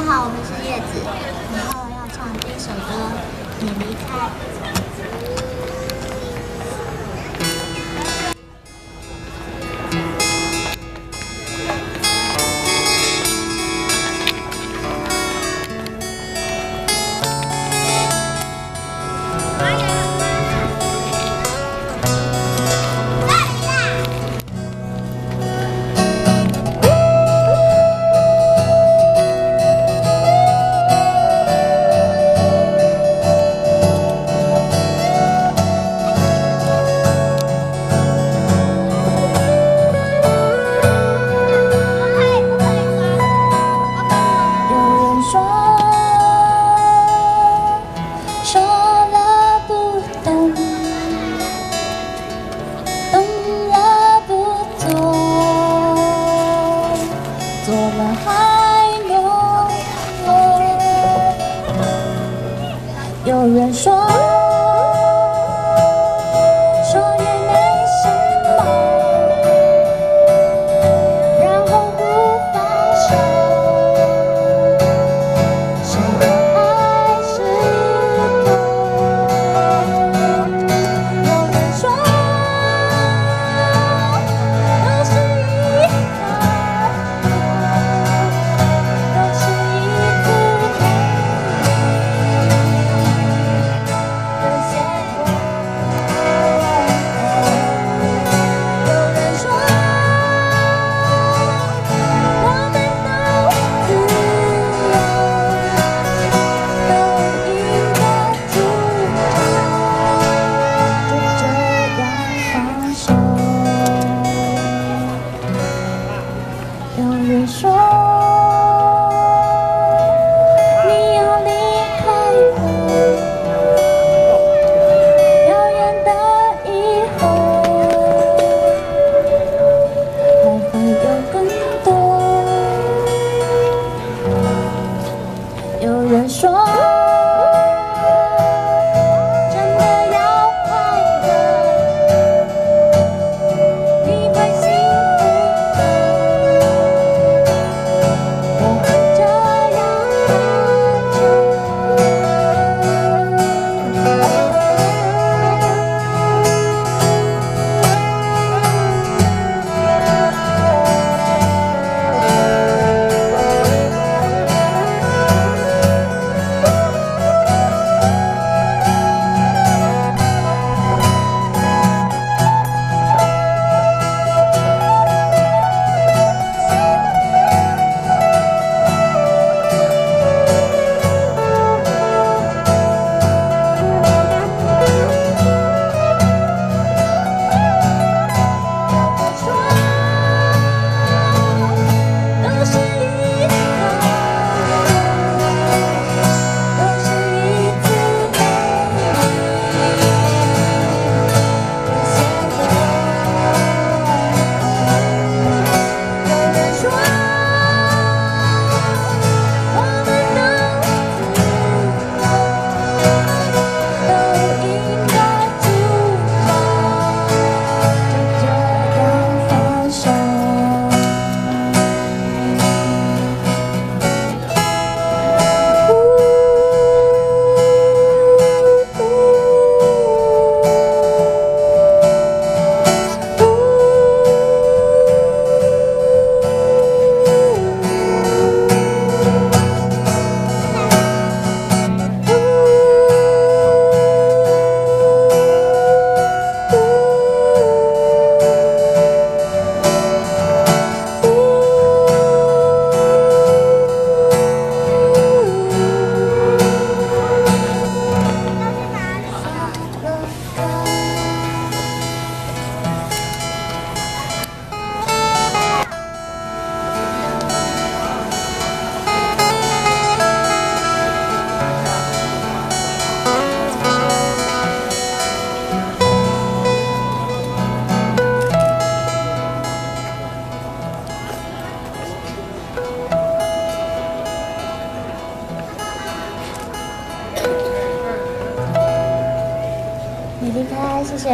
大家好，我们是叶子，然后要唱第一首歌《你离开》。再说。う。你离开，谢谢。